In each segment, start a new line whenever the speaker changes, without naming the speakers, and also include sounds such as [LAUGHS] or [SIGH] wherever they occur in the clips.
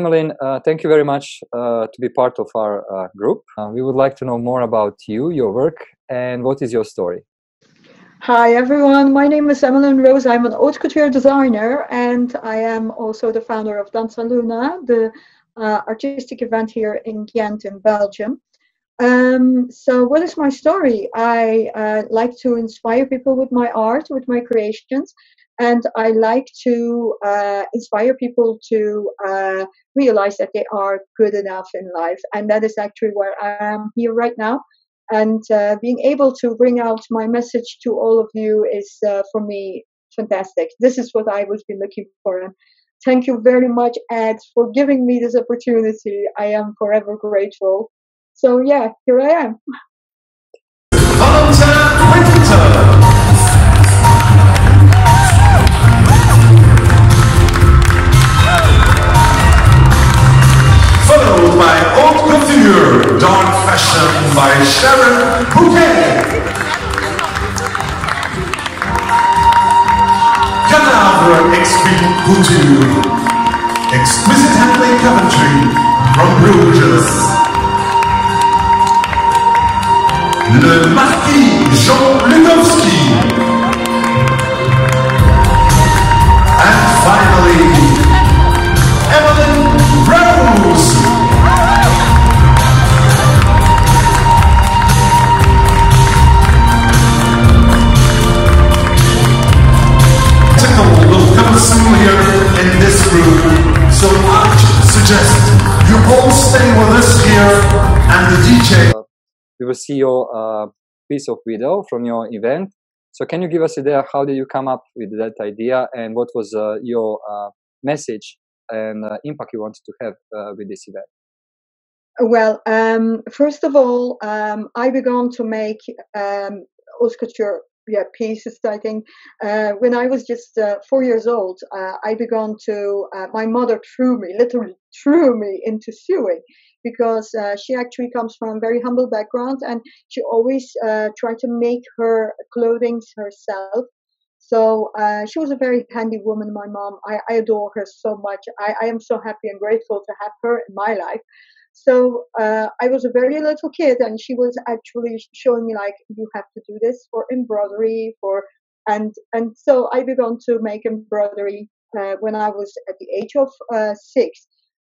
Emmalyne, uh, thank you very much uh, to be part of our uh, group. Uh, we would like to know more about you, your work, and what is your story?
Hi everyone, my name is Emmalyne Rose. I'm an haute couture designer and I am also the founder of Danza Luna, the uh, artistic event here in Ghent in Belgium. Um, so what is my story? I uh, like to inspire people with my art, with my creations, and I like to uh, inspire people to uh, realize that they are good enough in life. And that is actually where I am here right now. And uh, being able to bring out my message to all of you is, uh, for me, fantastic. This is what I was been looking for. And thank you very much, Ed, for giving me this opportunity. I am forever grateful. So, yeah, here I am. [LAUGHS]
Le Marquis Jean Lukowski. And finally, Evelyn Rose. Tickle will come soon here in this room. So I suggest you all stay with us here and the DJ.
We will see your uh, piece of video from your event. So can you give us idea how did you come up with that idea and what was uh, your uh, message and impact you wanted to have with this event?
Well, um, first of all, um, I began to make um, couture yeah, pieces. I think uh, when I was just uh, four years old, uh, I began to. My mother threw me, literally threw me into sewing, because uh, she actually comes from a very humble background, and she always uh, tried to make her clothing herself. So she was a very handy woman. My mom, I, I adore her so much. I, I am so happy and grateful to have her in my life. So uh, I was a very little kid, and she was actually showing me like, you have to do this for embroidery, for and and so I began to make embroidery uh, when I was at the age of uh, six.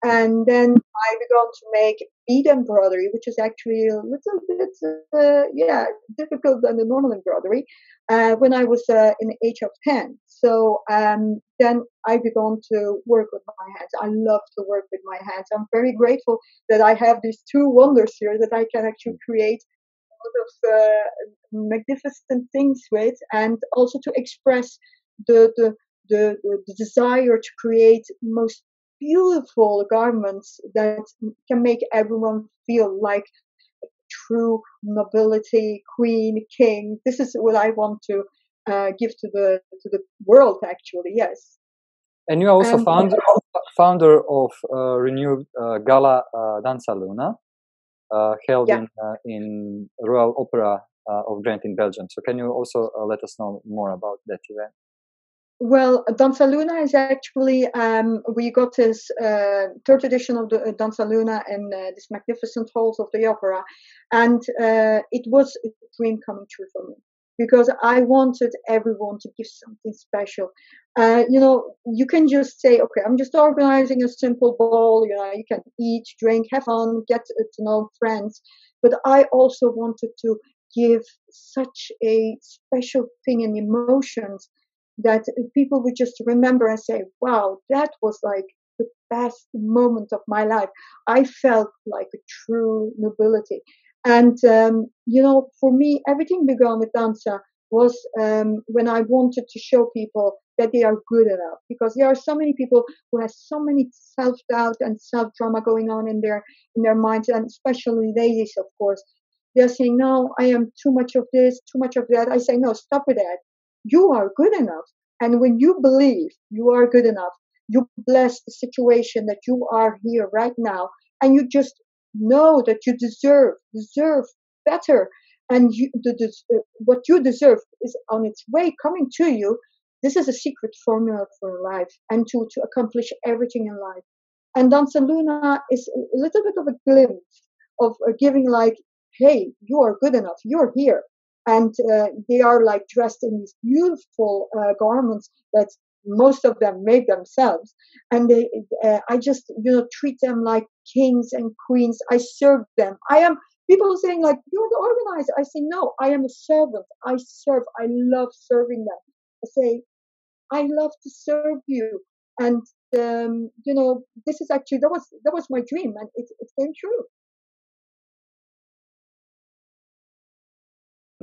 And then I began to make bead embroidery, which is actually a little bit, uh, yeah, difficult than the normal embroidery, uh, when I was uh, in the age of 10. So um, then I began to work with my hands. I love to work with my hands. I'm very grateful that I have these two wonders here that I can actually create a lot of uh, magnificent things with and also to express the, the, the, the desire to create most beautiful garments that can make everyone feel like true nobility, queen, king. This is what I want to uh, give to the to the world. Actually, yes.
And you are also um, founder [LAUGHS] founder of uh, renewed uh, Gala uh, Danza Luna, uh, held yeah. in uh, in Royal Opera uh, of Ghent in Belgium. So can you also let us know more about that event?
Well, Danza Luna is actually, um, we got this uh, third edition of the uh, Danza Luna in uh, this magnificent halls of the opera. And uh, it was a dream coming true for me because I wanted everyone to give something special. Uh, you know, you can just say, okay, I'm just organizing a simple ball. You know, you can eat, drink, have fun, get to know friends. But I also wanted to give such a special thing and emotions that people would just remember and say, wow, that was like the best moment of my life. I felt like a true nobility. And, um, you know, for me, everything began with danza was um, when I wanted to show people that they are good enough because there are so many people who have so many self-doubt and self-drama going on in their in their minds and especially ladies of course they're saying no i am too much of this too much of that i say no stop with that you are good enough. And when you believe you are good enough, you bless the situation that you are here right now, and you just know that you deserve, deserve better, and you, the, the, uh, what you deserve is on its way coming to you. This is a secret formula for life and to, to accomplish everything in life. And Danza Luna is a little bit of a glimpse of uh, giving like, hey, you are good enough. You're here. And uh, they are like dressed in these beautiful uh, garments that most of them make themselves. And they, uh, I just, you know, treat them like kings and queens. I serve them. I am, people are saying like, you're the organizer. I say, no, I am a servant. I serve. I love serving them. I say, I love to serve you. And, um, you know, this is actually, that was, that was my dream and it, it came true.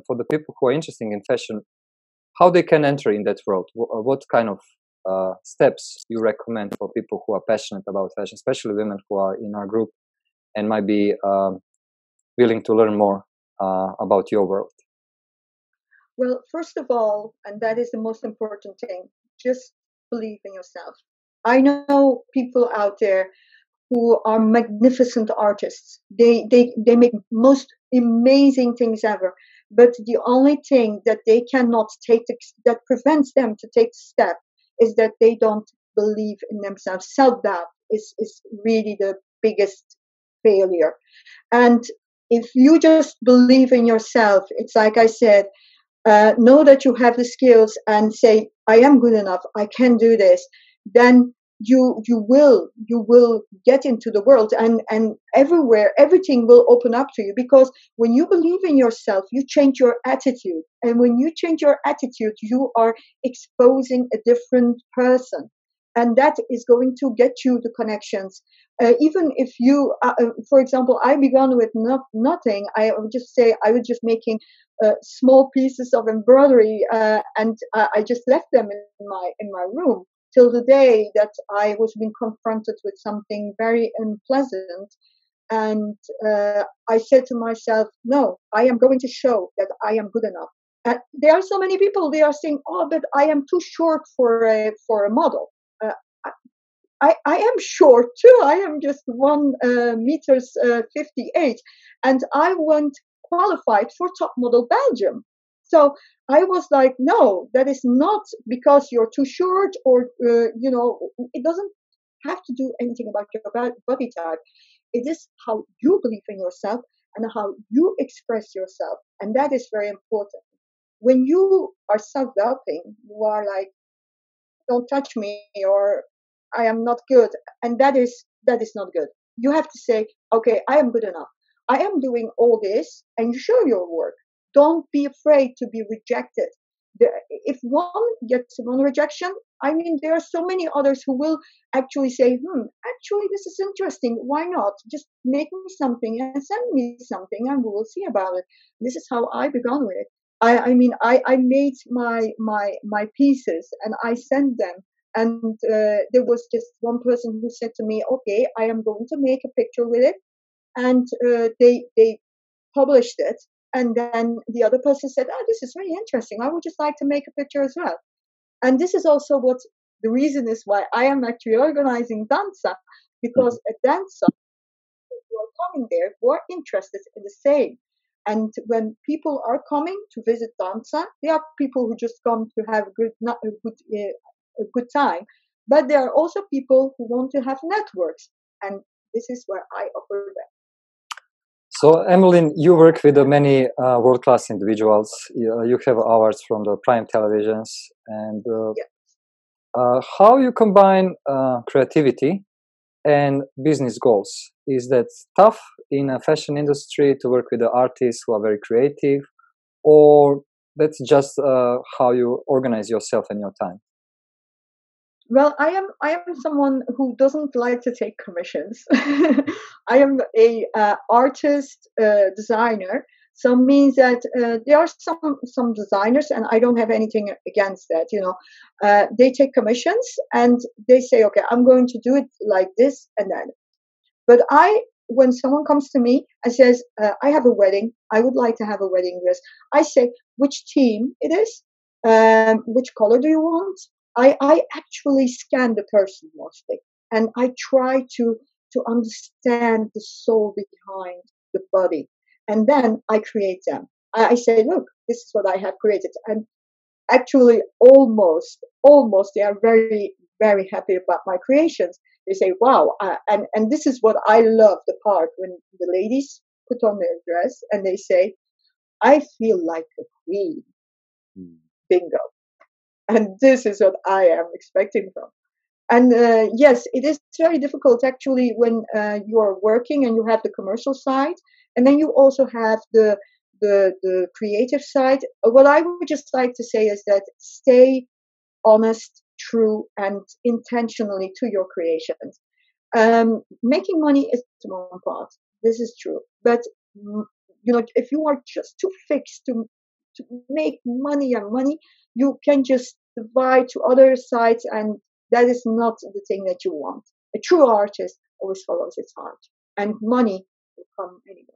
For the people who are interested in fashion, how they can enter in that world? What kind of uh, steps you recommend for people who are passionate about fashion, especially women who are in our group and might be um, willing to learn more uh, about your world?
Well, first of all, and that is the most important thing, just believe in yourself. I know people out there who are magnificent artists. They they they make most amazing things ever. But the only thing that they cannot take the, that prevents them to take step is that they don't believe in themselves. Self doubt is is really the biggest failure. And if you just believe in yourself, it's like I said, uh, know that you have the skills and say, I am good enough, I can do this, then you you will you will get into the world and and everywhere everything will open up to you because when you believe in yourself you change your attitude. And when you change your attitude you are exposing a different person. And that is going to get you the connections. Uh, even if you uh, uh for example i began with not, nothing i would just say i was just making uh, small pieces of embroidery uh, and I just left them in my in my room till the day that I was being confronted with something very unpleasant. And uh, I said to myself, no, I am going to show that I am good enough. And there are so many people, they are saying, oh, but I am too short for a, for a model. Uh, I, I am short too. I am just one uh, meters uh, 58. And I went qualified for top model Belgium. So I was like, no, that is not because you're too short or, uh, you know, it doesn't have to do anything about your body type. It is how you believe in yourself and how you express yourself. And that is very important. When you are self doubting, you are like, don't touch me or I am not good. And that is, that is not good. You have to say, okay, I am good enough. I am doing all this and you show your work don't be afraid to be rejected. If one gets one rejection, I mean, there are so many others who will actually say, hmm, actually, this is interesting. Why not? Just make me something and send me something and we will see about it. This is how I began with it. I, I mean, I, I made my, my, my pieces and I sent them. And uh, there was just one person who said to me, okay, I am going to make a picture with it. And uh, they, they published it and then the other person said, Oh, this is very interesting. I would just like to make a picture as well. And this is also what the reason is why I am actually organizing Danza, because mm-hmm. a dancer who are coming there who are interested in the same. And when people are coming to visit Danza, they are people who just come to have a good, a good, uh, a good time. But there are also people who want to have networks, and this is where I offer them.
So, Emmalyne, you work with many uh, world-class individuals. You, uh, have awards from the prime televisions, and uh, yeah. Uh, how you combine uh, creativity and business goals? Is that tough in a fashion industry to work with the artists who are very creative, or that's just uh, how you organize yourself and your time?
Well, I am I am someone who doesn't like to take commissions. [LAUGHS] I am a uh, artist uh, designer, so means that uh, there are some some designers, and I don't have anything against that. You know, uh, they take commissions and they say, okay, I'm going to do it like this and then. But I, when someone comes to me and says, uh, I have a wedding, I would like to have a wedding dress. I say, which team it is, um, which color do you want? I, I actually scan the person mostly and I try to, to understand the soul behind the body. And then I create them. I, I say, look, this is what I have created. And actually almost, almost they are very, very happy about my creations they say, "Wow!" And and this is what I love the part when the ladies put on their dress and they say, "I feel like a queen." Mm. Bingo. And this is what I am expecting from. And uh, yes, it is very difficult actually when uh, you are working and you have the commercial side, and then you also have the the the creative side. What I would just like to say is that stay honest, true, and intentionally to your creations. Um, making money is one part. This is true, but mm, you know, if you are just too fixed to to make money and money, you can just divide to other sides, and that is not the thing that you want. A true artist always follows its heart, and money will come anyway.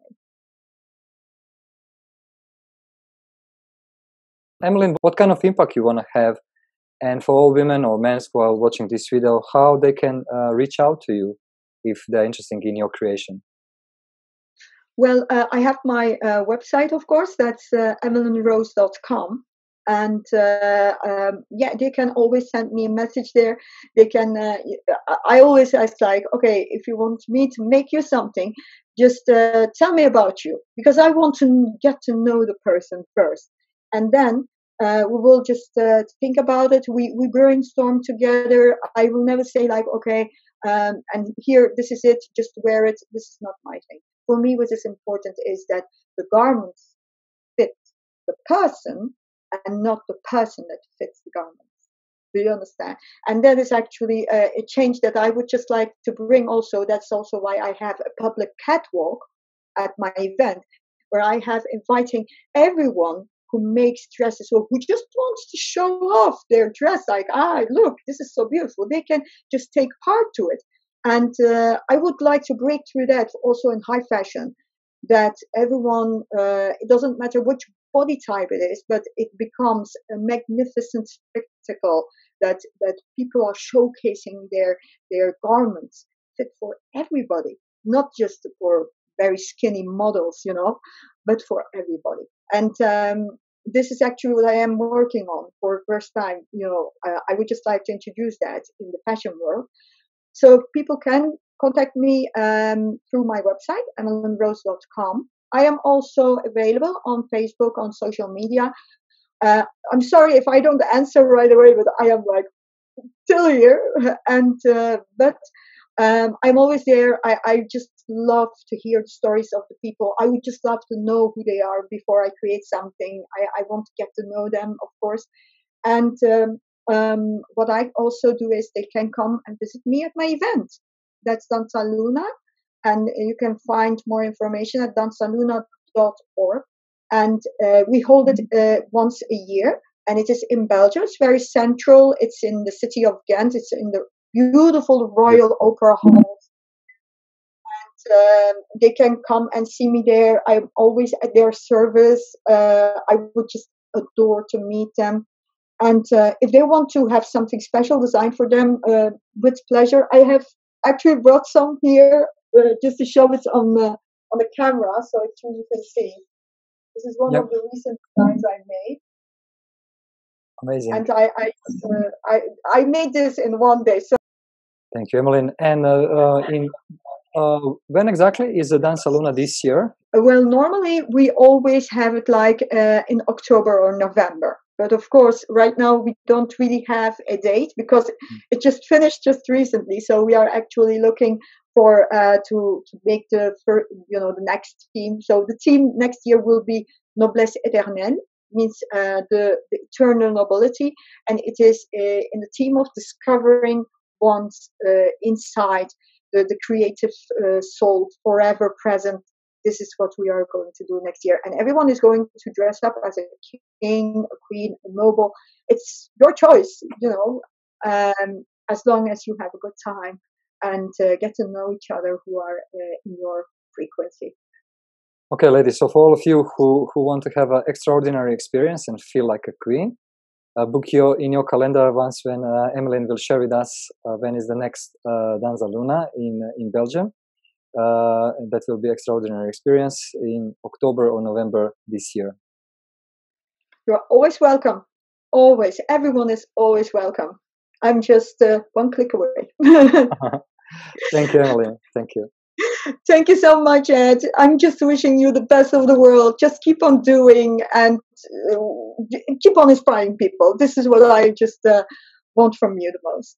Emily, what kind of impact you want to have and for all women or men who are watching this video, how they can uh, reach out to you if they're interested in your creation?
Well, uh, I have my uh, website, of course, that's uh, emmalynerose.com. And uh, um, yeah, they can always send me a message there. They can, uh, I always ask, like, okay, if you want me to make you something, just uh, tell me about you because I want to get to know the person first. And then uh, we will just uh, think about it. We we brainstorm together. I will never say like, okay, um, and here this is it. Just wear it. This is not my thing. For me, what is important is that the garments fit the person and not the person that fits the garments. Do you understand? And that is actually a, a change that I would just like to bring. Also, that's also why I have a public catwalk at my event where I have inviting everyone who makes dresses or who just wants to show off their dress like ah look this is so beautiful they can just take part to it and uh, i would like to break through that also in high fashion that everyone uh, it doesn't matter which body type it is but it becomes a magnificent spectacle that that people are showcasing their their garments fit for everybody not just for very skinny models, you know, but for everybody. And um, this is actually what I am working on for the first time. You know, uh, I would just like to introduce that in the fashion world. So people can contact me um, through my website, emmalynerose.com. I am also available on Facebook, on social media. Uh, I'm sorry if I don't answer right away, but I am like still here. [LAUGHS] And uh, but um, I'm always there. I, I just love to hear the stories of the people. I would just love to know who they are before I create something. I, I want to get to know them, of course. And um, um, what I also do is they can come and visit me at my event. That's Danza Luna. And you can find more information at danzaluna.org. And uh, we hold it uh, once a year. And it is in Belgium. It's very central. It's in the city of Ghent. It's in the beautiful Royal Opera Hall. And um, they can come and see me there. I'm always at their service. Uh, I would just adore to meet them. And uh, if they want to have something special designed for them, uh, with pleasure. I have actually brought some here uh, just to show it on the on the camera, so it's you can see. This is one yep. of the recent designs I made.
Amazing.
And I I, uh, I I made this in one day. So
Thank you, Emmalyne. And uh, uh, in uh, when exactly is the Danza Luna this year?
Well, normally we always have it like uh, in October or November. But of course, right now we don't really have a date because mm. it just finished just recently. So we are actually looking for uh, to to make the first, you know the next team. So the team next year will be Noblesse Éternelle, means uh, the, the eternal nobility, and it is in the team of discovering one's uh, inside the, the creative uh, soul forever present this is what we are going to do next year. And everyone is going to dress up as a king, a queen, a noble. It's your choice, you know, um, as long as you have a good time and uh, get to know each other who are uh, in your frequency.
Okay, ladies. So for all of you who who want to have an extraordinary experience and feel like a queen, uh, book your in your calendar once when uh, will share with us uh, when is the next Danza Luna in in Belgium. That will be extraordinary experience in October or November this year.
You are always welcome. Always, everyone is always welcome. I'm just one click away. [LAUGHS] [LAUGHS]
Thank you, Emily. Thank you.
Thank you so much, Ed. I'm just wishing you the best of the world. Just keep on doing and uh, keep on inspiring people. This is what I just uh, want from you the most.